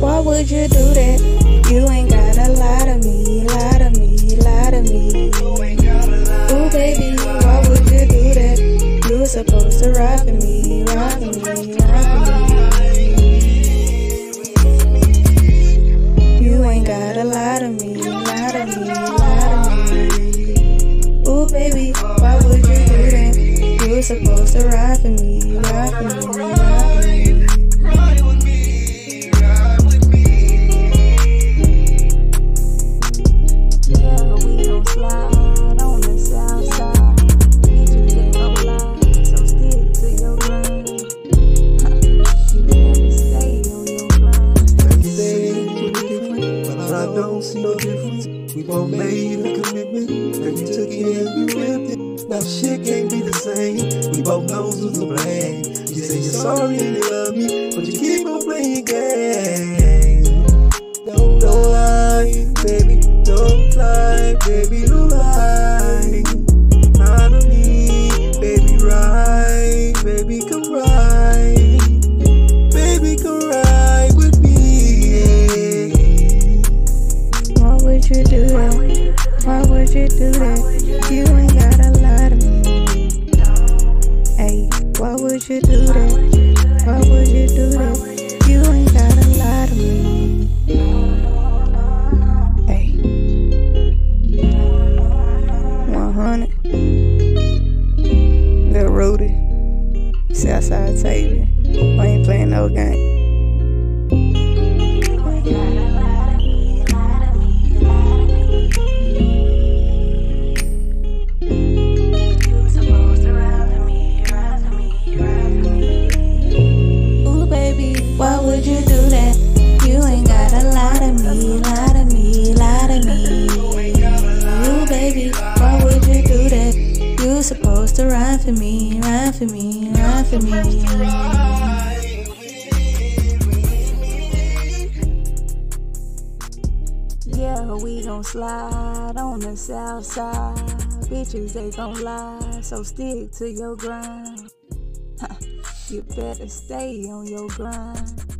Why would you do that? You ain't for me, We both made a commitment, and you took it and you ripped it. Now shit can't be the same. We both know who's to blame. You say you're sorry and you love me, but you keep on playing games. Don't lie, baby. Don't lie, baby. Would you do that? Why would you do that? You ain't gotta lie to me. Hey, why would you do that? Why would you do that? You ain't gotta lie to me. Hey, 100. Little Rudy, Southside Savior. I ain't playing no game. Supposed to ride for me, ride for me, ride for me. Yeah, we gon' slide on the south side. Bitches, they gon' lie, so stick to your grind. you better stay on your grind.